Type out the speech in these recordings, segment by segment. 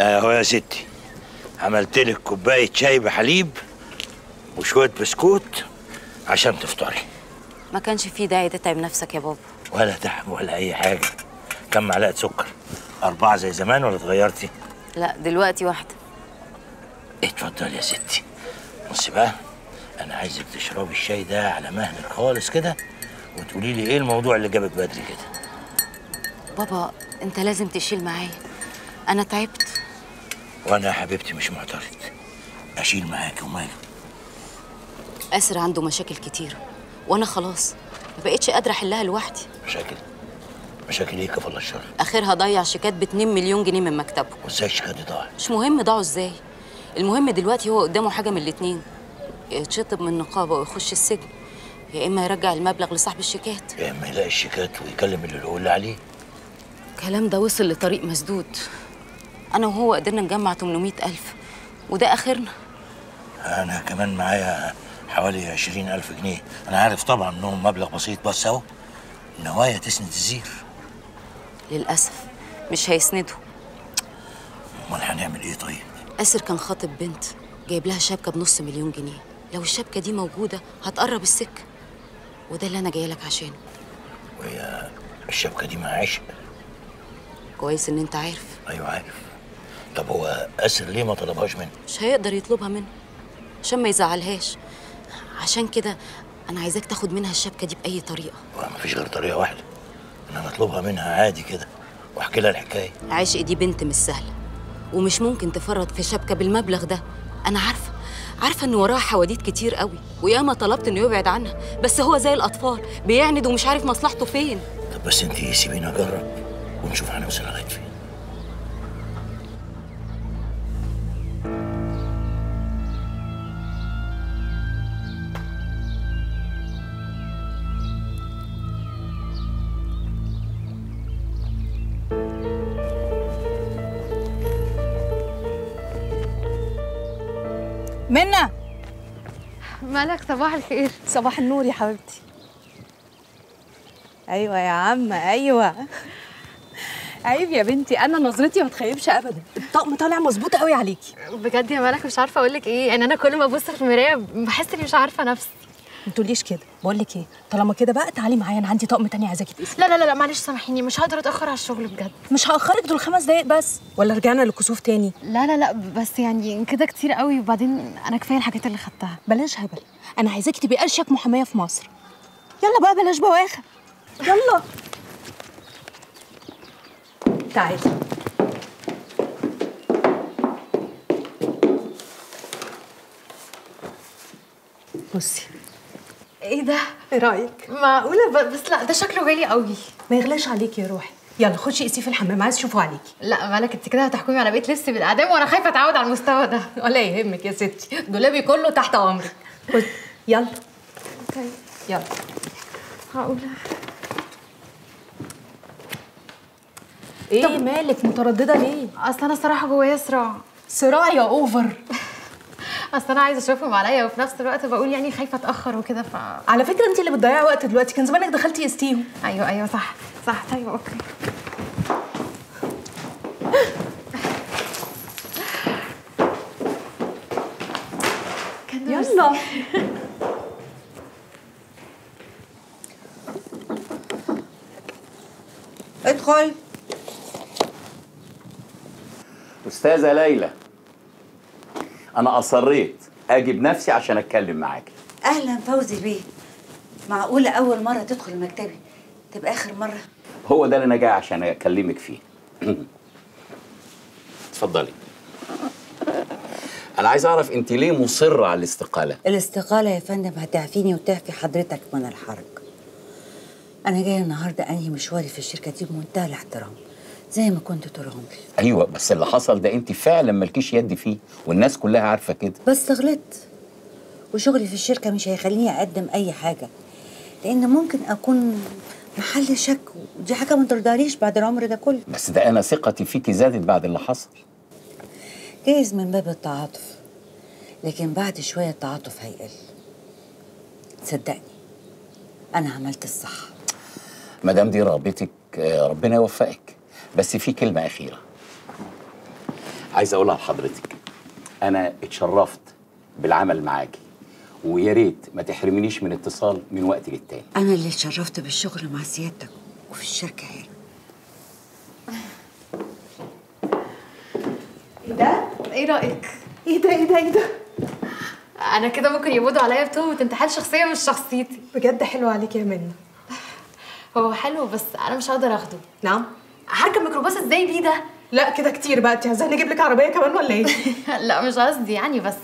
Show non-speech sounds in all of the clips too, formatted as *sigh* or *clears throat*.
اهو يا ستي. عملت لك كوباية شاي بحليب وشوية بسكوت عشان تفطري. ما كانش فيه داعي تتعب نفسك يا بابا. ولا تعب ولا أي حاجة. كم معلقة سكر؟ أربعة زي زمان ولا اتغيرتي؟ لا دلوقتي واحدة. اتفضل يا ستي. بصي بقى أنا عايزك تشربي الشاي ده على مهلك خالص كده وتقولي لي إيه الموضوع اللي جابك بدري كده. بابا أنت لازم تشيل معايا. أنا تعبت. وأنا يا حبيبتي مش معترض. اشيل معاكي وماله آسر عنده مشاكل كتير وأنا خلاص ما بقتش قادرة أحلها لوحدي. مشاكل؟ مشاكل إيه كفى الله الشر آخرها ضيع شيكات ب 2 مليون جنيه من مكتبه. وإزاي الشيكات دي ضاعت؟ مش مهم ضاعوا إزاي. المهم دلوقتي هو قدامه حاجة من الاتنين. يا يتشطب من النقابه ويخش السجن. يا إما يرجع المبلغ لصاحب الشيكات. يا إما يلاقي الشيكات ويكلم اللي يقول عليه. الكلام ده وصل لطريق مسدود. أنا وهو قدرنا نجمع 800 ألف وده آخرنا. أنا كمان معايا حوالي عشرين ألف جنيه. أنا عارف طبعا إنهم مبلغ بسيط بس أهو النوايا تسند الزير. للأسف مش هيسنده أمال هنعمل إيه طيب؟ آسر كان خاطب بنت جايب لها شبكة بنص مليون جنيه. لو الشبكة دي موجودة هتقرب السكة. وده اللي أنا جاية لك عشانه. وهي الشبكة دي مع عشق. كويس إن أنت عارف. أيوة عارف. طب هو أسر ليه ما طلبهاش منه؟ مش هيقدر يطلبها منه عشان ما يزعلهاش. عشان كده أنا عايزاك تاخد منها الشبكة دي بأي طريقة. مفيش غير طريقة واحدة إن أنا أطلبها منها عادي كده وأحكي لها الحكاية. عشق دي بنت مش سهلة ومش ممكن تفرط في شبكة بالمبلغ ده. أنا عارفة عارفة إن وراها حواديت كتير قوي وياما طلبت إنه يبعد عنها بس هو زي الأطفال بيعند ومش عارف مصلحته فين. طب بس أنت سيبيني أجرب ونشوف هنوصل لغاية فين. منى مالك؟ صباح الخير. صباح النور يا حبيبتي. أيوه يا عم أيوه. عيب يا بنتي أنا نظرتي ما تخيبش ابدا. الطقم طالع مظبوط قوي عليكي. بجد يا مالك مش عارفة أقول لك إيه. يعني أنا كل ما أبص في المراية بحس إني مش عارفة نفسي. ما تقوليش كده. بقول لك إيه؟ طالما كده بقى تعالي معايا أنا عندي طقم تاني عايزاكي تقيسي لا لا لا معلش سامحيني. مش هقدر اتأخر على الشغل بجد. مش هأخرك دول خمس دقايق بس. ولا رجعنا للكسوف تاني؟ لا لا لا بس يعني كده كتير قوي. وبعدين أنا كفاية الحاجات اللي خدتها. بلاش هبل. أنا عايزاكي تبقي أرشك محامية في مصر. يلا بقى بلاش بواخر. يلا. تعالي. بصي. إيه ده؟ إيه رأيك؟ معقولة؟ بس لا ده شكله غالي قوي. ما يغلاش عليكي يا روحي. يلا خشي قيسيه في الحمام عايز اشوفه عليكي لا مالك انت كده هتحكمي على بيت لبس بالأعدام وأنا خايفة أتعود على المستوى ده. ولا يهمك يا ستي. دولابي كله تحت أمرك. خد. يلا. طيب يلا. هقول. إيه مالك؟ مترددة ليه؟ أصل أنا الصراحه جوايا صراع. صراع يا أوفر. أصل أنا عايزة أشوفهم عليا وفي نفس الوقت بقول يعني خايفة أتأخر وكده ف على فكرة انت اللي بتضيعي وقت دلوقتي. كان زمانك دخلتي قستيهم أيوه أيوه صح صح طيب أوكي. يلا. ادخل. أستاذة ليلى. أنا أصريت أجي بنفسي عشان أتكلم معاكي أهلا فوزي بيه. معقولة أول مرة تدخل مكتبي تبقى آخر مرة؟ هو ده اللي أنا جاي عشان أكلمك فيه. *clears throat* اتفضلي أنا عايز أعرف أنت ليه مصرة على الاستقالة؟ الاستقالة يا فندم هتعفيني وتعفي حضرتك من الحرج. أنا جاية النهارده أنهي مشواري في الشركة دي بمنتهى الاحترام. زي ما كنت طول عمري. أيوة بس اللي حصل ده أنت فعلا مالكيش يد فيه والناس كلها عارفة كده. بس غلطت وشغلي في الشركة مش هيخليني أقدم أي حاجة لأن ممكن أكون محل شك ودي حاجة ما ترضانيش بعد العمر ده كله. بس ده أنا ثقتي فيكي زادت بعد اللي حصل. جايز من باب التعاطف لكن بعد شوية التعاطف هيقل. صدقني أنا عملت الصح. ما دام دي رغبتك آه، ربنا يوفقك. بس في كلمة أخيرة. عايز أقولها لحضرتك. أنا اتشرفت بالعمل معاكي ويا ريت ما تحرمنيش من اتصال من وقت للتاني. أنا اللي اتشرفت بالشغل مع سيادتك وفي الشركة هنا. ده؟ إيه رأيك؟ إيه ده؟ إيه ده؟ إيه ده؟ أنا كده ممكن يقبضوا عليا بتهمه انتحال شخصية مش شخصيتي. بجد حلو عليك يا منى هو حلو بس أنا مش هقدر أخده. نعم. هركب ميكروباص إزاي بيه ده؟ لا كده كتير بقى. انت عايزاني أجيب لك عربية كمان ولا إيه؟ *laughs* لا مش قصدي يعني بس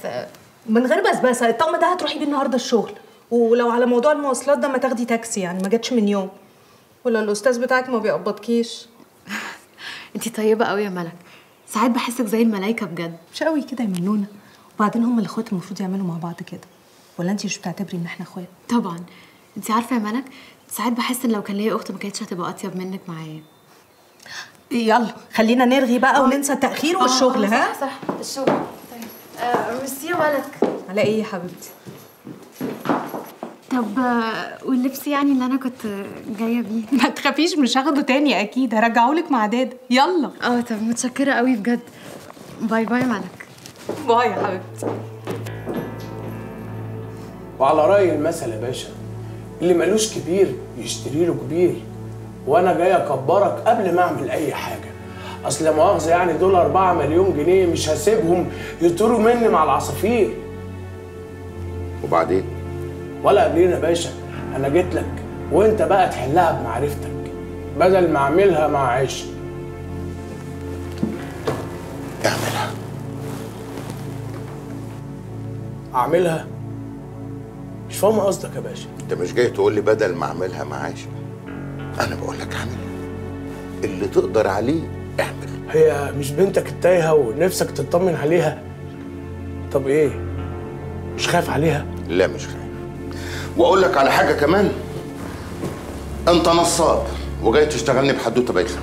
من غير بسبسة. الطقم ده هتروحي بيه النهارده الشغل. ولو على موضوع المواصلات ده ما تاخدي تاكسي يعني ما جاتش من يوم. ولا الأستاذ بتاعك ما بيقبضكيش. *laughs* انتي طيبة قوي يا ملك. ساعات بحسك زي الملايكة بجد. مش قوي كده يا منونة. وبعدين هم الاخوات المفروض يعملوا مع بعض كده. ولا انت مش بتعتبري ان إحنا اخوات؟ طبعا. انتي عارفة يا ملك ساعات بحس ان لو كان ليا أخت ما كانتش هتبقى أطيب منك معايا. يلا خلينا نرغي بقى وننسى التأخير والشغل آه، ها؟ صح صح الشغل. طيب. آه ميرسي يا ملك على إيه يا حبيبتي؟ طب آه، واللبس يعني اللي أنا كنت جاية بيه؟ *laughs* ما تخافيش مش هاخده تاني أكيد هرجعهولك مع دادا يلا. آه طب متشكرة قوي بجد. bye bye يا ملك bye يا حبيبتي. وعلى رأي المثل يا باشا اللي ملوش كبير يشتري له كبير. وأنا جاي اكبرك قبل ما اعمل اي حاجة. اصل لا مؤاخذة يعني دول 4 مليون جنيه مش هسيبهم يطيروا مني مع العصافير. وبعدين؟ ولا قبلين يا باشا أنا جيت لك وأنت بقى تحلها بمعرفتك بدل ما أعملها مع عيش. اعملها. أعملها؟ مش فاهم قصدك يا باشا. أنت مش جاي تقول لي بدل ما أعملها معاش أنا بقول لك اعمل. اللي تقدر عليه اعمل. هي مش بنتك التايهة ونفسك تطمن عليها؟ طب إيه؟ مش خايف عليها؟ لا مش خايف. وأقول لك على حاجة كمان. أنت نصاب وجاي تشتغلني بحدوتة بايخة.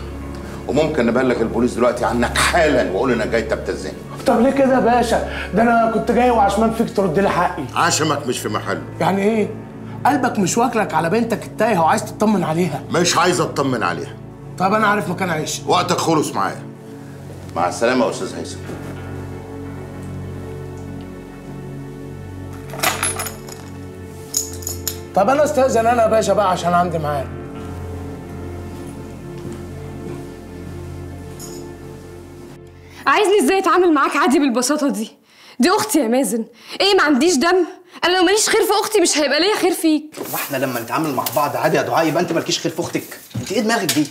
وممكن نبلغ البوليس دلوقتي عنك حالا وأقول إنك جاي تبتزني. طب ليه كده يا باشا؟ ده أنا كنت جاي وعشمان فيك ترد لي حقي. عشمك مش في محله. يعني إيه؟ قلبك مش واكلك على بنتك التايهة وعايز تطمن عليها. مش عايز أطمن عليها. طب أنا عارف مكان عيش وقتك خلص معايا. مع السلامة يا أستاذ هيثم. طب أنا أستاذن أنا يا باشا بقى عشان عندي معاه عايزني إزاي أتعامل معاك عادي بالبساطة دي؟ دي أختي يا مازن. إيه ما عنديش دم؟ أنا لو ماليش خير في أختي مش هيبقى ليا خير فيك. وإحنا لما نتعامل مع بعض عادي يا دعاء يبقى أنت مالكيش خير في أختك. أنت إيه دماغك دي؟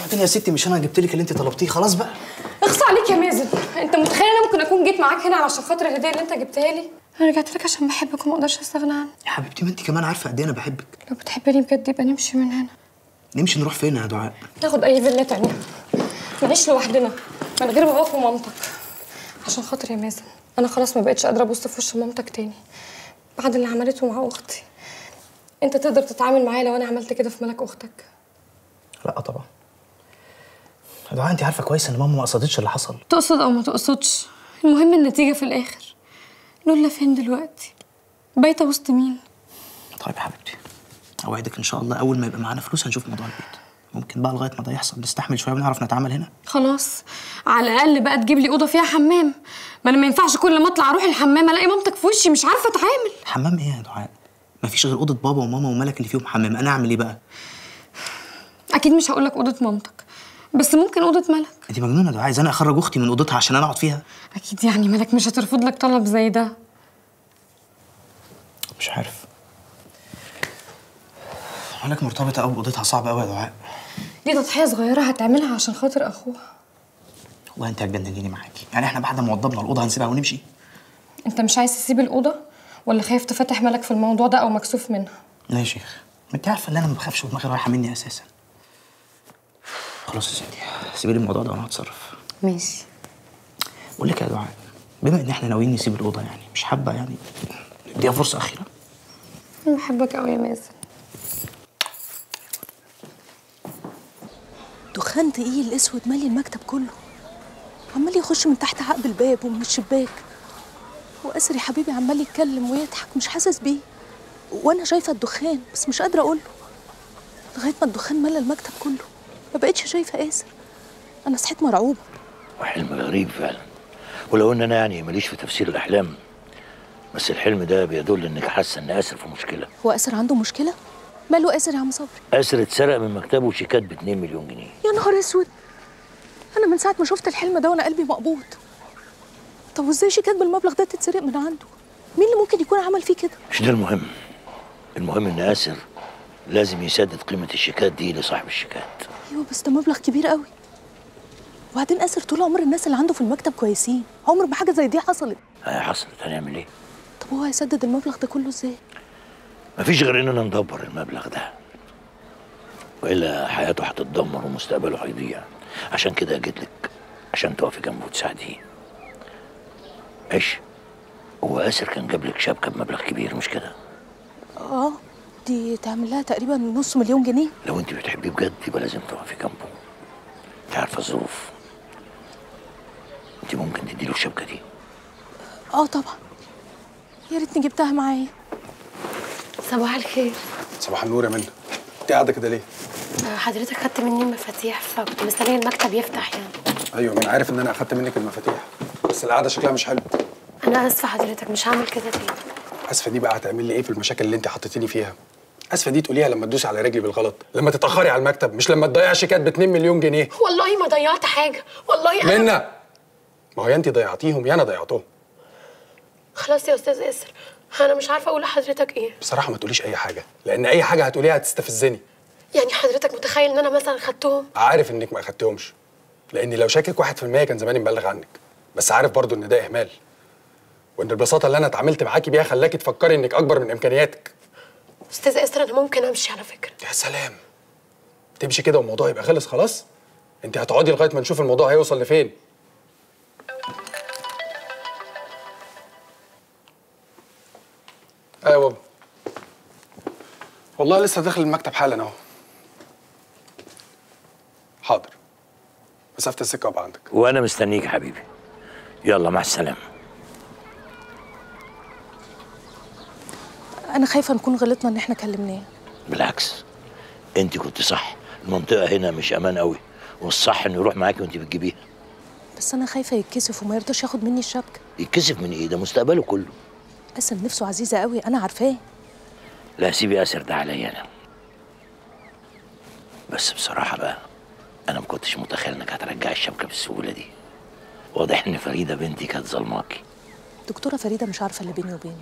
بعدين يا ستي مش أنا جبت لك اللي أنت طلبتيه خلاص بقى. اخص عليك يا مازن. أنت متخيل أنا ممكن أكون جيت معاك هنا علشان خاطر الهدية اللي أنت جبتها لي؟ أنا رجعت لك عشان بحبك وما أقدرش أستغنى عنك. يا حبيبتي ما أنت كمان عارفة قد إيه أنا بحبك. لو بتحبني بجد يبقى نمشي من هنا. نمشي نروح فين يا دعاء؟ ناخد أي فيلا تانية. نعيش لوحدنا من غير باباك ومامتك. عشان خاطر يا مازن. أنا خلاص ما بقتش قادرة أبص في وش مامتك تاني. بعد اللي عملته مع أختي. أنت تقدر تتعامل معايا لو أنا عملت كده في ملك أختك. لا طبعا. يا دعاء أنت عارفة كويس إن ماما ما قصدتش اللي حصل. تقصد أو ما تقصدش. المهم النتيجة في الآخر. لولا فين دلوقتي؟ بايتة وسط مين؟ طيب يا حبيبتي أوعدك إن شاء الله أول ما يبقى معانا فلوس هنشوف موضوع البيت. ممكن بقى لغاية ما ده يحصل. نستحمل شوية ونعرف نتعامل هنا. خلاص. على الأقل بقى تجيب لي أوضة فيها حمام. ما أنا ما ينفعش كل ما أطلع أروح الحمام ألاقي مامتك في وشي مش عارفة أتعامل. حمام إيه يا دعاء؟ مفيش غير أوضة بابا وماما وملك اللي فيهم حمام أنا أعمل إيه بقى؟ أكيد مش هقول لك أوضة مامتك بس ممكن أوضة ملك. انت مجنونة دعاء عايز أنا أخرج أختي من أوضتها عشان أنا اقعد فيها؟ أكيد يعني ملك مش هترفض لك طلب زي ده. مش عارف. ملك مرتبطة قوي بأوضتها صعب قوي يا دعاء. دي تضحية صغيرة هتعملها عشان خاطر أخوها. والله انت هتجننيني معاكي يعني إحنا بعد ما وضبنا الأوضة هنسيبها ونمشي. أنت مش عايز تسيب الأوضة؟ ولا خايف تفتح ملك في الموضوع ده أو مكسوف منها؟ لا يا شيخ. ما أنت عارفه إن أنا ما بخافش ودماغي رايحة مني أساسا. خلاص يا ستي سيبي لي الموضوع ده وأنا هتصرف. ماشي. بقول لك يا دعاء بما إن إحنا ناويين نسيب الأوضة يعني مش حابة يعني نديها فرصة أخيرة؟ أنا بحبك قوي يا مازن. دخان تقيل أسود مالي المكتب كله. عمال يخش من تحت عقب الباب ومن الشباك. واسر يا حبيبي عمال يتكلم ويضحك مش حاسس بيه. وأنا شايفة الدخان بس مش قادرة أقول له لغاية ما الدخان ملى المكتب كله. ما بقتش شايفة آسر. أنا صحيت مرعوبة. وحلم غريب فعلا. ولو إن أنا يعني ماليش في تفسير الأحلام بس الحلم ده بيدل إنك حاسة إن آسر في مشكلة. هو آسر عنده مشكلة؟ ماله آسر يا عم صبري؟ آسر اتسرق من مكتبه شيكات ب 2 مليون جنيه. يا نهار أسود! أنا من ساعة ما شفت الحلم ده وأنا قلبي مقبوض. طب وإزاي شيكات بالمبلغ ده تتسرق من عنده؟ مين اللي ممكن يكون عمل فيه كده؟ مش ده المهم. المهم إن آسر لازم يسدد قيمة الشيكات دي لصاحب الشيكات. أيوه بس ده مبلغ كبير قوي. وبعدين آسر طول عمر الناس اللي عنده في المكتب كويسين. عمر ما حاجة زي دي حصلت. هي حصلت هنعمل إيه؟ طب هو هيسدد المبلغ ده كله إزاي؟ مفيش غير اننا ندبر المبلغ ده. وإلا حياته هتتدمر ومستقبله هيضيع. عشان كده جيت لك عشان تقفي جنبه وتساعديه. إيش هو آسر كان جاب لك شبكة بمبلغ كبير مش كده؟ آه دي تعمل لها تقريبا نص مليون جنيه. لو انت بتحبيه بجد يبقى لازم تقفي جنبه. انت عارفه الظروف. انت ممكن تديله الشبكة دي. آه طبعا. يا ريتني جبتها معايا. صباح الخير. صباح النور يا منى انت قاعدة كده ليه؟ حضرتك خدت مني المفاتيح فكنت مستنية المكتب يفتح يعني. أيوه ما أنا عارف إن أنا أخدت منك المفاتيح بس القعدة شكلها مش حلو. أنا آسفة حضرتك مش هعمل كده تاني. آسفة دي بقى هتعمل لي إيه في المشاكل اللي أنت حطيتيني فيها؟ آسفة دي تقوليها لما تدوسي على رجلي بالغلط لما تتأخري على المكتب مش لما تضيعي شيكات ب 2 مليون جنيه. والله ما ضيعت حاجة والله أنا منى ما هو يا انت ضيعتيهم يا أنا ضيعتهم. خلاص يا أستاذ اسر أنا مش عارفة أقول لحضرتك إيه. بصراحة ما تقوليش أي حاجة لأن أي حاجة هتقوليها هتستفزني. يعني حضرتك متخيل إن أنا مثلا خدتهم؟ عارف إنك ما اخدتهمش لاني لو شاكك واحد في المية كان زماني مبلغ عنك بس عارف برضو إن ده إهمال. وإن البساطة اللي أنا اتعاملت معاكي بيها خلاكي تفكري إنك أكبر من إمكانياتك. أستاذ اسر أنا ممكن أمشي على فكرة. يا سلام! تمشي كده والموضوع يبقى خلص خلاص؟ أنت هتقعدي لغاية ما نشوف الموضوع هيوصل لفين. أيوه بابا. والله لسه داخل المكتب حالا أهو. حاضر. مسافه السكه وابقى عندك وأنا مستنيك يا حبيبي. يلا مع السلامة. أنا خايفة نكون غلطنا إن إحنا كلمناه. بالعكس. أنت كنت صح. المنطقة هنا مش أمان قوي والصح إنه يروح معاكي وأنت بتجيبيها بس أنا خايفة يتكسف وما يرضاش ياخد مني الشبكة. يتكسف من إيه؟ ده مستقبله كله. أسر نفسه عزيزة قوي أنا عارفاه. لا سيبي أسر ده عليا أنا. بس بصراحة بقى أنا ما كنتش متخيل إنك هترجعي الشبكة بالسهوله دي. واضح إن فريدة بنتي كانت ظلماكي. دكتورة فريدة مش عارفة اللي بيني وبينه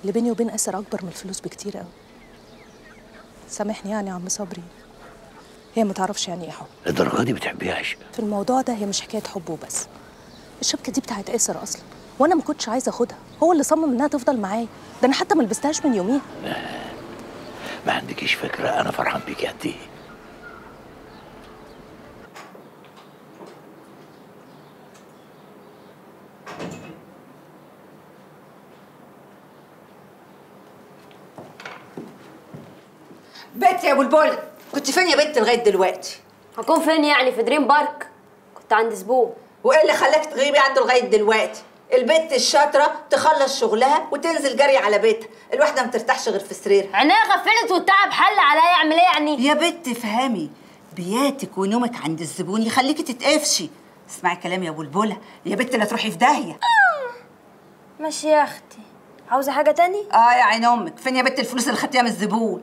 اللي بيني وبين أسر أكبر من الفلوس بكتير قوي سامحني يعني يا عم صبري. هي ما تعرفش يعني إيه حب. الدرجة دي بتحبيها عشق في الموضوع ده هي مش حكاية حب وبس. الشبكة دي بتاعت أسر أصلا. وأنا ما كنتش عايزة أخدها. هو اللي صمم إنها تفضل معايا. ده أنا حتى ما لبستهاش من يوميها. ما عندكيش فكرة. أنا فرحان بيكي قد إيه؟ يا بلبل كنت فين يا بنت لغاية دلوقتي؟ هكون فين يعني؟ في دريم بارك. كنت عند زبون وإيه اللي خلاك تغيبي عنده لغاية دلوقتي؟ البنت الشاطرة تخلص شغلها وتنزل جري على بيتها. الواحده ما ترتاحش غير في سريرها. عينيها غفلت والتعب حل عليا اعمل إيه يعني؟ يا بنت افهمي بياتك ونومك عند الزبون يخليكي تتقفشي. اسمعي كلامي يا بلبلة. يا بنت لا تروحي في داهية. ماشي يا أختي. عاوزة حاجة تاني؟ آه يا عين أمك. فين يا بنت الفلوس اللي خدتيها من الزبون؟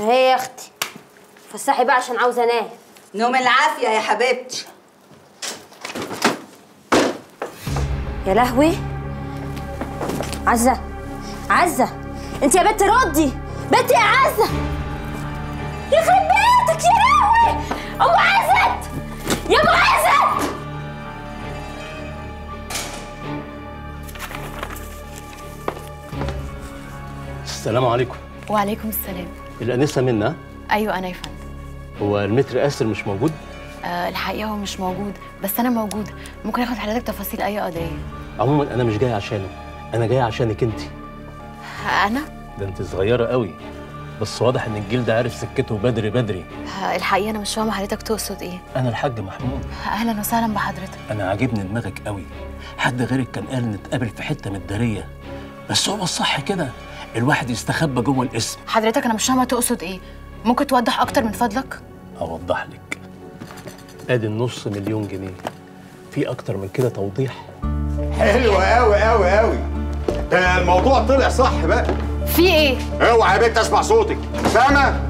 اهي يا أختي. فسحي بقى عشان عاوزه انام. نوم العافية يا حبيبتي. يا لهوي. عزة عزة. انت يا بنت ردي بنت يا عزة. يخرب بيتك يا لهوي. ام عزت يا ام عزت السلام عليكم. وعليكم السلام. الأنسة منا؟ أيوه أنا يا فندم هو المتر آسر مش موجود؟ آه الحقيقة هو مش موجود بس أنا موجوده ممكن أخد حضرتك تفاصيل؟ اي قضيه عموما أنا مش جاي عشانه. أنا جاي عشانك أنت. أنا؟ ده أنت صغيرة قوي بس واضح إن الجيل ده عارف سكته بدري بدري. الحقيقة أنا مش فاهمة حضرتك تقصد إيه. أنا الحاج محمود. أهلا وسهلا بحضرتك. أنا عاجبني دماغك قوي. حد غيرك كان قال نتقابل في حتة متدارية بس هو الصح كده. الواحد يستخبى جوه الاسم. حضرتك أنا مش فاهمة تقصد إيه. ممكن توضح أكتر من فضلك؟ أوضح لك. أدي النص مليون جنيه. في أكتر من كده توضيح؟ حلو قوي قوي قوي ده الموضوع طلع صح بقى. في إيه؟ أوعى يا بنت اسمع صوتك. فاهمة؟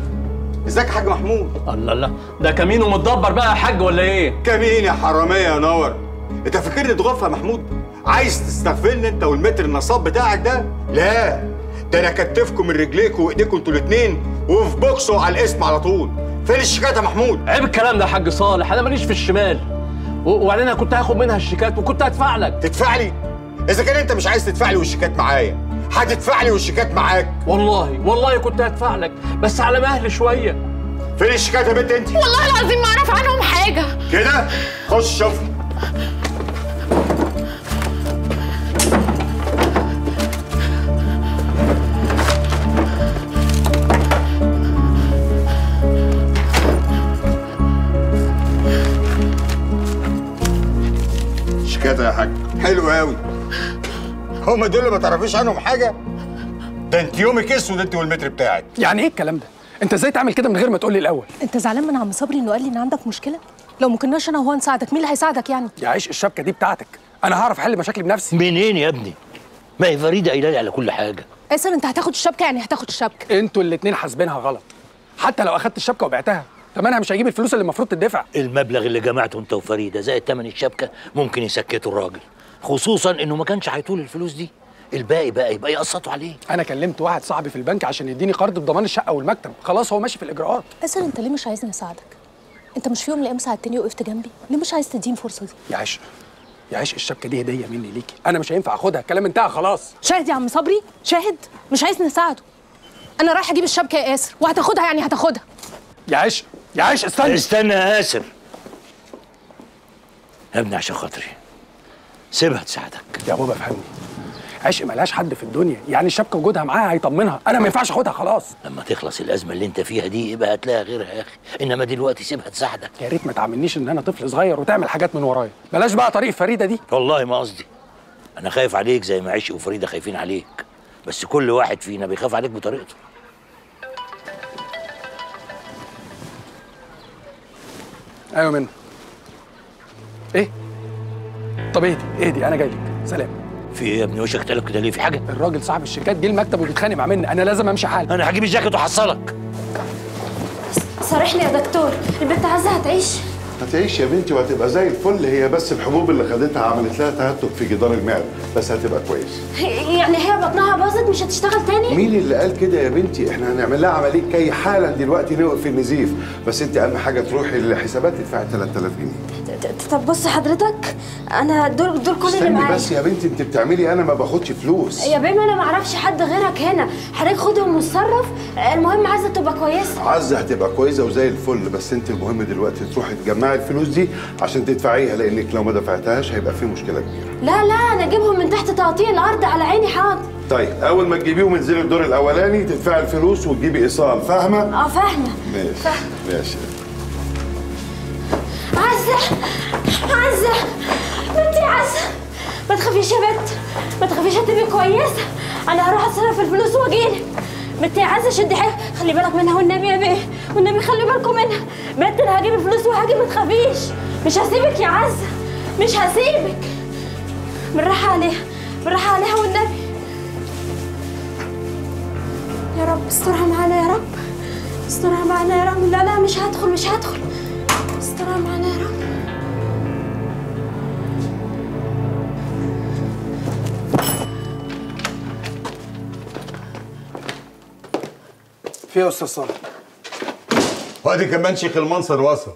إزيك يا حاج محمود؟ الله الله. ده كمين ومتدبر بقى يا حاج ولا إيه؟ كمين يا حرامية يا نور؟ أنت فاكرني ضغوف يا محمود؟ عايز تستغفلني أنت والمتر النصاب بتاعك ده؟ لا. ده أنا كتفكم من رجليكوا وايديكوا أنتوا الاتنين وفي بوكسوا على الاسم على طول. فين الشيكات يا محمود؟ عيب الكلام ده يا حاج صالح أنا ماليش في الشمال. وبعدين أنا كنت هاخد منها الشيكات وكنت هدفع لك. تدفع لي؟ إذا كان أنت مش عايز تدفع لي والشيكات معايا هتدفع لي والشيكات معاك. والله والله كنت هدفع لك بس على مهل شوية. فين الشيكات يا بنت انت والله العظيم ما أعرف عنهم حاجة. كده؟ خش شوف. قوي. هما دول اللي ما تعرفيش عنهم حاجة؟ ده انت يومك اسود انت والمتر بتاعك. يعني إيه الكلام ده؟ انت إزاي تعمل كده من غير ما تقول لي الأول؟ انت زعلان من عم صبري انه قال لي ان عندك مشكلة؟ لو ما كناش أنا وهو نساعدك مين اللي هيساعدك يعني؟ يا عيش الشبكة دي بتاعتك. أنا هعرف أحل مشاكلي بنفسي. منين يا ابني؟ ما هي فريدة قايلة لي على كل حاجة. اسر انت هتاخد الشبكة؟ يعني هتاخد الشبكة. أنتوا الاتنين حاسبينها غلط. حتى لو أخدت الشبكة وبعتها ثمنها مش هيجيب الفلوس اللي المفروض تدفع؟ المبلغ اللي جمعته أنت وفريدة زائد ثمن الشبكة ممكن يسكتوا الراجل. خصوصا إنه ما كانش هيطول الفلوس دي. الباقي بقى يبقى يقسطوا عليه. أنا كلمت واحد صاحبي في البنك عشان يديني قرض بضمان الشقة والمكتب. خلاص هو ماشي في الإجراءات. اسر أنت ليه مش عايزني أساعدك؟ أنت مش في يوم من الأيام ساعدتني وقفت جنبي؟ ليه مش عايز تديني الفرصه دي؟ يا عيش يا عيش الشبكة دي هدية مني ليكي. أنا مش هينفع أخدها. الكلام انتهى خلاص. شاهد يا عم صبري شاهد. مش عايز نساعده أنا رايح أجيب الشبكة يا ياسر وهتاخدها يعني هتاخدها. يا عيش يا عيش استنى. استنى يا ياسر. يا ابني عشان خاطري. سيبها تساعدك. يا بابا افهمني. عشق ملهاش حد في الدنيا. يعني الشبكة وجودها معاها هيطمنها. أنا ما ينفعش أخدها خلاص. لما تخلص الأزمة اللي أنت فيها دي يبقى هتلاقي غيرها يا أخي. إنما دلوقتي سيبها تساعدك. يا ريت ما تعاملنيش إن أنا طفل صغير وتعمل حاجات من ورايا. بلاش بقى طريق فريدة دي. والله ما قصدي. أنا خايف عليك زي ما عشق وفريدة خايفين عليك. بس كل واحد فينا بيخاف عليك بطريقته. أيوه منى إيه؟ طب اهدي اهدي أنا جاي لك. سلام. في إيه يا ابني؟ وشك تقلب كده ليه؟ في حاجة؟ الراجل صاحب الشركات جه المكتب وبيتخانق مع منى أنا لازم أمشي حالي أنا هجيب الجاكيت وأحصلك. صارحني يا دكتور البنت عزة هتعيش هتعيش يا بنتي وهتبقى زي الفل. هي بس الحبوب اللي خدتها عملت لها تهتك في جدار المعدة بس هتبقى كويس. يعني هي بطنها باظت مش هتشتغل تاني؟ مين اللي قال كده يا بنتي؟ إحنا هنعمل لها عملية كي حالا دلوقتي نوقف النزيف بس أنت أهم حاجة تروحي للحسابات تدفعي 3000 جنيه. طب بص حضرتك أنا دول دول كل اللي معايا. بس يا بنتي أنت بتعملي أنا ما باخدش فلوس. يا بيم أنا ما أعرفش حد غيرك هنا. حضرتك خدهم وتصرف المهم عايزة تبقى كويسة. عزة هتبقى كويسة وزي الفل بس أنت المهم دلوقتي تروحي تجمعي الفلوس دي عشان تدفعيها لأنك لو ما دفعتهاش هيبقى في مشكلة كبيرة. لا لا أنا أجيبهم من تحت تقطيع الأرض على عيني حاضر. طيب أول ما تجيبيهم انزلي الدور الأولاني تدفعي الفلوس وتجيبي إيصال فاهمة؟ آه فاهمة. ماشي ماشي. تخافيش يا بنت ما تخافيش هتبقي كويسه أنا هروح أتصرف الفلوس وأجيلك. بنتي عزه شدي حيلك خلي بالك منها. والنبي يا بيه. والنبي خلي بالكم منها. بنت أنا هجيب الفلوس وهاجي ما تخافيش. مش هسيبك يا عزه مش هسيبك. بالراحه عليها. بالراحه عليها والنبي. يا رب استرها معانا يا رب. استرها معانا يا رب. لا لا مش هدخل مش هدخل. استرها معانا يا رب. في يا أستاذ صالح؟ وأدي كمان شيخ المنصر وصل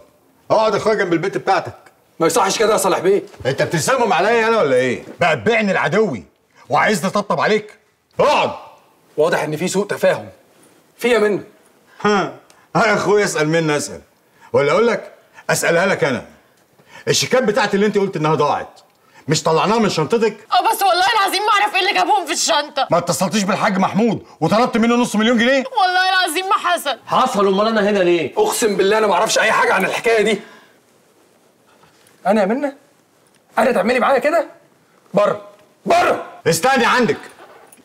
اقعد يا أخويا جنب البيت بتاعتك. ما يصحش كده يا صالح بيه. أنت بتسمم عليا أنا ولا إيه؟ بقى تبيعني العدوي وعايز تطبطب عليك. اقعد. واضح إن في سوء تفاهم. في يا منى ها ها يا أخويا اسأل مني اسأل. ولا أقول لك؟ أسألها لك أنا. الشيكات بتاعتي اللي أنت قلت إنها ضاعت مش طلعناها من شنطتك؟ أه بس والله إيه اللي جابهم في الشنطة؟ ما اتصلتيش بالحاج محمود وطلبت منه نص مليون جنيه؟ والله العظيم ما حصل. حصل امال أنا هنا ليه؟ اقسم بالله أنا ما أعرفش اي حاجة عن الحكاية دي. أنا يا منى أنا تعملي معايا كده؟ بره بره. استني عندك.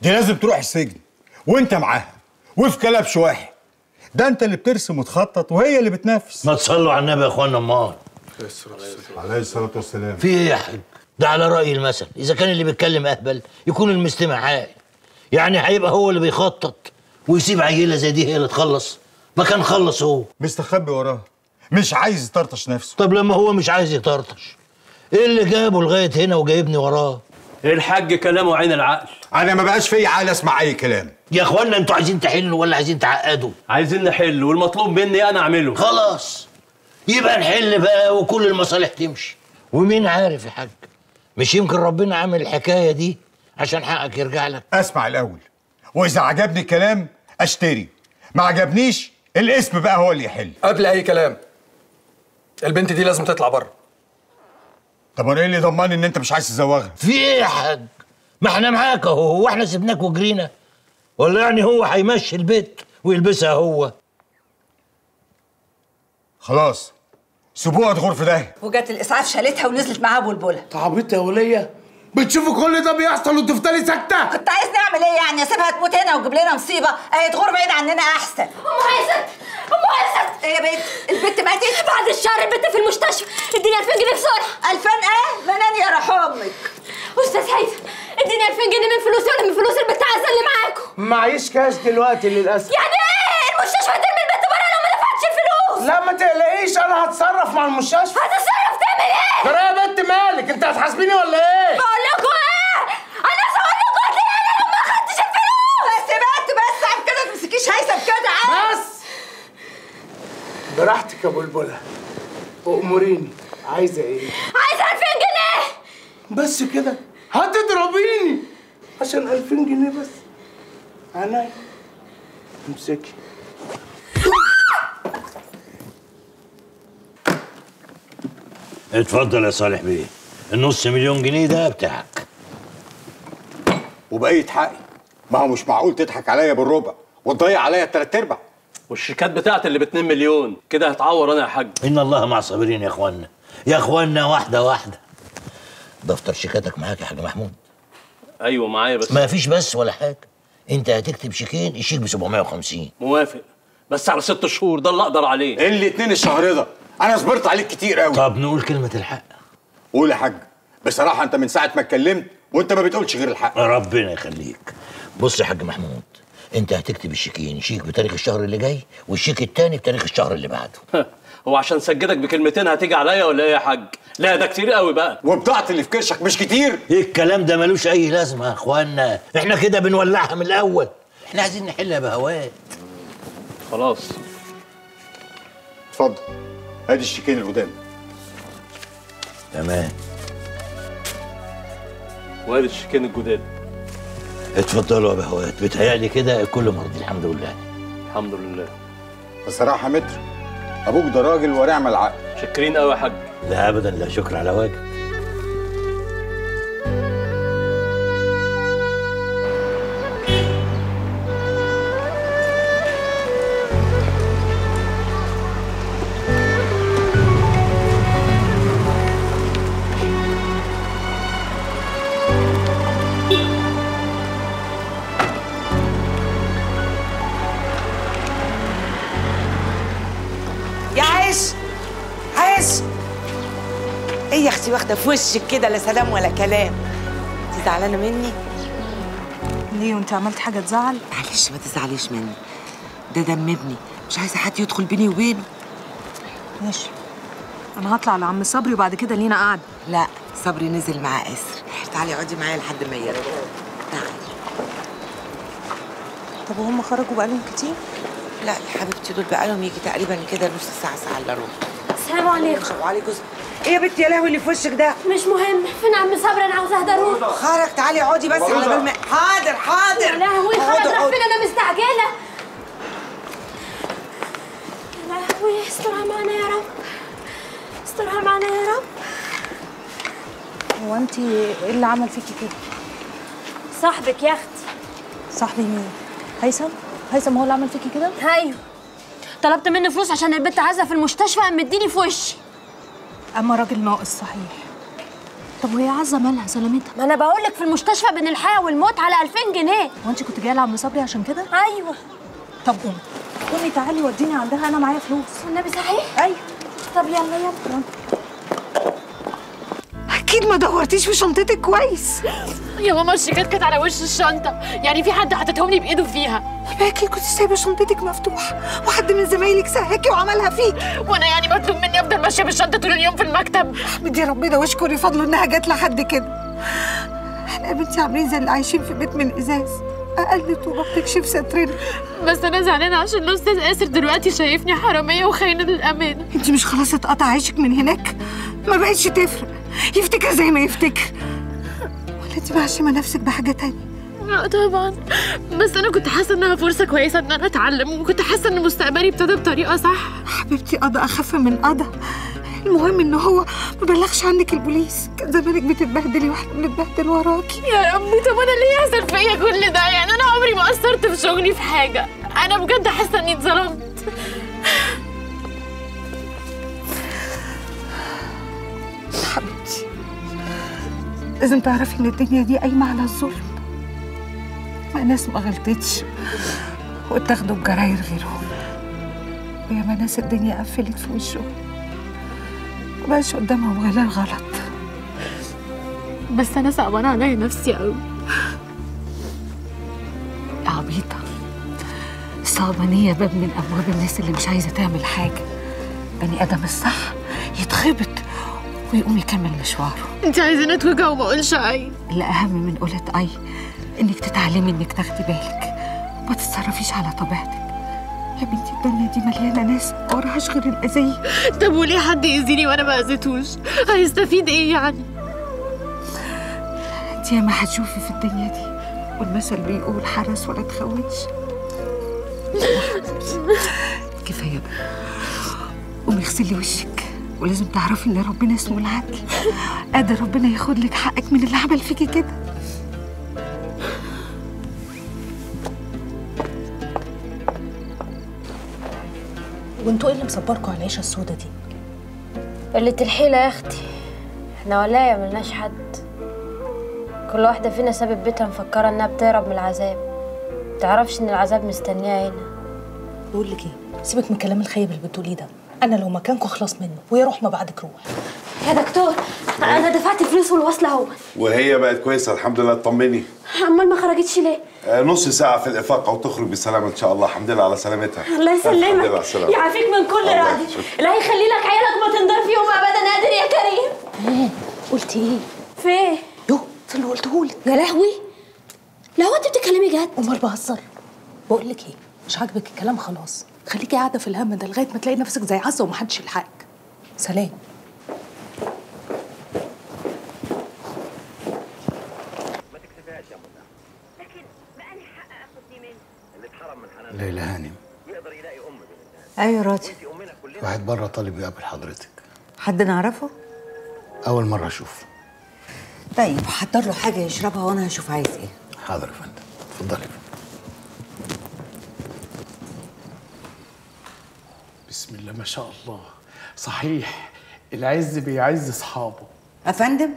دي لازم تروح السجن وانت معاها وفي كلبش واحد ده انت اللي بترسم وتخطط وهي اللي بتنافس. ما تصلوا على النبي يا اخوانا امال. عليه الصلاة والسلام. في إيه يا حاج؟ ده على رأي المثل. إذا كان اللي بيتكلم أهبل يكون المستمع عاقل. يعني هيبقى هو اللي بيخطط ويسيب عيله زي دي هي اللي تخلص. ما كان خلص هو. مستخبي وراه. مش عايز يطرطش نفسه. طب لما هو مش عايز يطرطش إيه اللي جابه لغاية هنا وجايبني وراه؟ الحاج كلامه عين العقل. أنا ما بقاش فيا عقل اسمع أي كلام. يا إخوانا أنتوا عايزين تحلوا ولا عايزين تعقدوا؟ عايزين نحل والمطلوب مني أنا أعمله. خلاص. يبقى نحل بقى وكل المصالح تمشي. ومين عارف يا حاج؟ مش يمكن ربنا عامل الحكاية دي عشان حقك يرجع لك. أسمع الأول وإذا عجبني الكلام أشتري ما عجبنيش الاسم بقى هو اللي يحل. قبل أي كلام البنت دي لازم تطلع بره. طب وأنا إيه اللي ضمني إن أنت مش عايز تزوغها؟ في إيه يا حاج؟ ما إحنا معاك أهو هو إحنا سيبناك وجرينا. ولا يعني هو هيمشي البيت ويلبسها هو. خلاص سيبوها تغور في داهية. وجت الإسعاف شالتها ونزلت معاها بلبلة. تعبيط يا ولية. بتشوفوا كل ده بيحصل وتفضلي ساكتة؟ كنت عايز نعمل إيه يعني؟ أسيبها تموت هنا وتجيب لنا مصيبة؟ اهي تغور بعيد عننا أحسن. أم عزت أم عزت إيه يا بنت؟ البنت ماتت؟ بعد الشهر البنت في المستشفى. اديني 2000 جنيه بسرعة. 2000 إيه؟ منان يا روح أمك؟ أستاذ هيثم اديني 2000 جنيه من فلوسي ولا من فلوس البنت عزه اللي معاكم؟ معيش كاش دلوقتي للأسف. يعني إيه المستشفى ترمي البنت بره لو ما دفعتش الفلوس لا ما تقلقيش أنا هتصرف مع المستشفى هتتصرف تعمل إيه؟ ترى يا بنت مالك أنت هتحاسبيني ولا إيه؟ بقول لكم إيه؟ أنا هقول لكم قلت إيه أنا ما خدتش الفلوس. بس بنت بس عن كده ما تمسكيش هيثم كده عادي بس! براحتك يا بلبلة. واموريني عايزة إيه؟ عايزة 2000 جنيه. بس كده. هتضربيني. عشان 2000 جنيه بس. عينيا امسكي. اتفضل يا صالح بيه. النص مليون جنيه ده بتاعك. وبقية حقي. ما هو مش معقول تضحك عليا بالربع وتضيع عليا التلات أرباع. والشيكات بتاعتي اللي ب 2 مليون. كده هتعور أنا يا حاج. إن الله مع الصابرين يا اخوانا يا اخوانا واحدة واحدة. دفتر شيكاتك معاك يا حاج محمود. أيوه معايا بس. ما فيش بس ولا حاجة. أنت هتكتب شيكين الشيك ب 750 موافق. بس على ست شهور ده اللي أقدر عليه. إيه اللي اتنين الشهر ده؟ أنا صبرت عليك كتير قوي طب نقول كلمة الحق. قول يا حاج. بصراحة أنت من ساعة ما اتكلمت وأنت ما بتقولش غير الحق. ربنا يخليك. بص يا حاج محمود أنت هتكتب الشيكين شيك بتاريخ الشهر اللي جاي والشيك التاني بتاريخ الشهر اللي بعده. هو عشان سجدك بكلمتين هتيجي عليا ولا إيه يا حاج؟ لا ده كتير قوي بقى. وبضاعتي اللي في كرشك مش كتير. إيه الكلام ده؟ ملوش أي لازمة يا إخوانا. إحنا كده بنولعها من الأول. إحنا عايزين نحلها بهوات. خلاص. اتفضل. ادي الشيكين القدام تمام. وادي الشيكين الجداد اتفضلوا يا بهوات بتهيألي كده الكل مرضي الحمد لله. الحمد لله. بصراحه متر أبوك ده راجل ورع العقل. شاكرين قوي يا حاج. لا ابدا لا شكر على واجب في وشك كده لا سلام ولا كلام. انت زعلانه مني؟ ليه وانت عملت حاجة تزعل؟ معلش ما تزعليش مني. ده دم ابني. مش عايزة حد يدخل بيني وبينه. ماشي. أنا هطلع لعم صبري وبعد كده لينا قعدة. لا صبري نزل مع آسر. تعالي اقعدي معايا لحد ما يرجع. تعالي. طب وهم خرجوا بقالهم كتير؟ لا يا حبيبتي دول بقالهم يجي تقريبا كده نص ساعة ساعة إلا ربع. السلام عليكم. وعليكم إيه يا بنتي يا لهوي اللي في وشك ده؟ مش مهم. فين عم صبري أنا عاوزه اهدى خرج تعالي اقعدي بس على بال ما حاضر حاضر. يا لهوي خرج راح. فين؟ أنا مستعجلة. يا لهوي استرها معانا يا رب. استرها معانا يا رب. هو انت إيه اللي عمل فيكي كده؟ صاحبك يا أختي. صاحبي مين؟ هيثم؟ هيثم هو اللي عمل فيكي كده؟ أيوه. طلبت منه فلوس عشان البنت عايزة في المستشفى قام مديني في وشي. أما راجل ناقص صحيح. طب وهي عزة مالها؟ سلامتها. ما أنا بقول لك في المستشفى بين الحياة والموت على 2000 جنيه. هو انت كنت جاية لعم صبري عشان كده؟ أيوه. طب قومي. قومي تعالي وديني عندها أنا معايا فلوس. والنبي صحيح؟ أيوه. طب يلا يلا. أكيد ما دورتيش في شنطتك كويس. يا ماما الشيكات كانت على وش الشنطة. يعني في حد حاططهم لي بإيده فيها. يبقى أكيد كنت سايبة شنطتك مفتوحة. وحد من زمايلك سهاكي وعملها فيك. وأنا يعني مطلوب مني أفضل ماشيه بالشنطه طول اليوم في المكتب. احمدي ربنا واشكري فضله إنها جت لحد كده. إحنا يا بنتي عاملين زي اللي عايشين في بيت من إزاز. أقل طوبه بتكشف سترنا بس أنا زعلانة عشان الأستاذ آسر دلوقتي شايفني حرامية وخاينة للامانه أنت مش خلاص اتقطع عيشك من هناك؟ ما بقتش تفرق. يفتكر زي ما يفتكر. ولا انت معشمه نفسك بحاجة تانية. لا طبعا بس أنا كنت حاسة إنها فرصة كويسة إن أنا أتعلم وكنت حاسة إن مستقبلي ابتدى بطريقة صح. حبيبتي قضى أخف من قضى المهم إن هو ما بلغش عنك البوليس. كان زمانك بتتبهدلي وإحنا بنتبهدل وراكي. يا ربي طب أنا ليه يحصل فيا كل ده؟ يعني أنا عمري ما قصرت في شغلي في حاجة. أنا بجد حاسة إني اتظلمت. حبيبتي لازم تعرفي إن الدنيا دي قايمة على الظلم. ما ناس ما غلطتش. واتاخدوا بجراير غيرهم. وياما ناس الدنيا قفلت في وشهم. مبقاش قدامهم غير الغلط. بس أنا صعبانة عليا نفسي قوي يا عبيطة الصعبانية باب من أبواب الناس اللي مش عايزة تعمل حاجة. بني آدم الصح يتخبط ويقوم يكمل مشواره. انت عايزاني أتوجع وما أقولش أي. الأهم من قولة أي إنك تتعلمي إنك تاخدي بالك. وما تتصرفيش على طبيعتك. يا بنتي الدنيا دي مليانة ناس ما وراهاش غير الأذية. طب وليه حد يأذيني وأنا ما أذيتوش؟ هيستفيد إيه يعني؟ انت ياما هتشوفي في الدنيا دي والمثل بيقول حرس ولا تخونش. كفاية بقى. قومي اغسلي وشك. ولازم تعرفي إن ربنا اسمه العدل. قادر ربنا ياخد لك حقك من اللي عمل فيكي كده. وانتوا إيه اللي مصبركوا على العيشة السودا دي؟ قلة الحيلة يا أختي. إحنا ولا ملناش حد. كل واحدة فينا سابت بيتها مفكرة إنها بتهرب من العذاب. متعرفش إن العذاب مستنيها هنا. بقول لك إيه؟ سيبك من الكلام الخايب اللي بتقوليه ده. أنا لو مكانكم اخلص منه ويا روح ما بعدك روح. يا دكتور أنا دفعت فلوس والوصل أهو. وهي بقت كويسة الحمد لله اطمني. أمال ما خرجتش ليه؟ آه، نص ساعة في الإفاقة وتخرج بالسلامه إن شاء الله. الحمد لله على سلامتها. الله الحمد لله على يسلمك يعافيك من كل يشفيك. لا يخلي لك عيالك ما تنضر فيهم ابدا. قادر يا كريم. إيه؟ قلتي إيه؟ فين يو في اللي قلتهولك. يا لهوي. لا هو أنت بتتكلمي جد؟ أمال بهزر. بقول لك إيه؟ مش عاجبك الكلام خلاص. خليكي قاعدة في الهم ده لغاية ما تلاقي نفسك زي عزة ومحدش يلحقك. سلام ليلى هانم أيوه راضي. واحد بره طالب يقابل حضرتك. حد نعرفه؟ أول مرة أشوف. طيب حضر له حاجة يشربها وأنا هشوف عايز إيه. حاضر يا فندم. اتفضلي. بسم الله ما شاء الله. صحيح العز بيعز أصحابه. افندم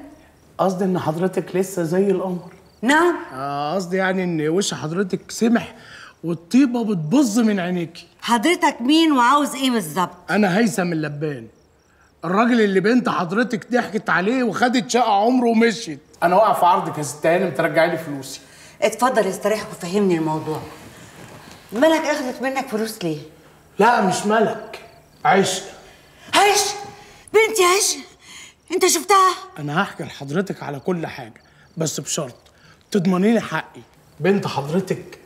قصدي إن حضرتك لسه زي القمر. نعم. آه، قصدي يعني إن وش حضرتك سمح والطيبة بتبظ من عينيكي. حضرتك مين وعاوز إيه بالظبط؟ أنا هيثم اللبان. الراجل اللي بنت حضرتك ضحكت عليه وخدت شقة عمره ومشيت. أنا واقع في عرضك يا ست هانم ترجعي لي فلوسي. اتفضل استريح وفهمني الموضوع. مالك أخذت منك فلوس ليه؟ لا مش ملك عشق عش بنتي عش انت شفتها؟ أنا هحكي لحضرتك على كل حاجة بس بشرط تضمني لي حقي. بنت حضرتك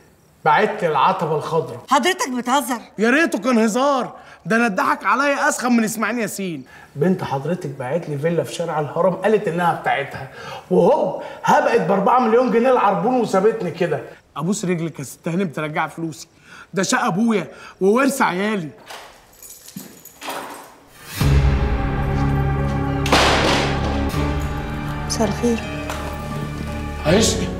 بعت لي العتبه الخضراء. حضرتك بتهزر. يا ريته كان هزار. ده أنا اتضحك عليا اسخن من إسماعيل ياسين. بنت حضرتك باعت لي فيلا في شارع الهرم قالت إنها بتاعتها. وهوب هبقت ب 4 مليون جنيه العربون وسابتني كده. أبوس رجلك يا ست هانم ترجع فلوسي. ده شقه أبويا وورث عيالي. مساء الخير عشقي.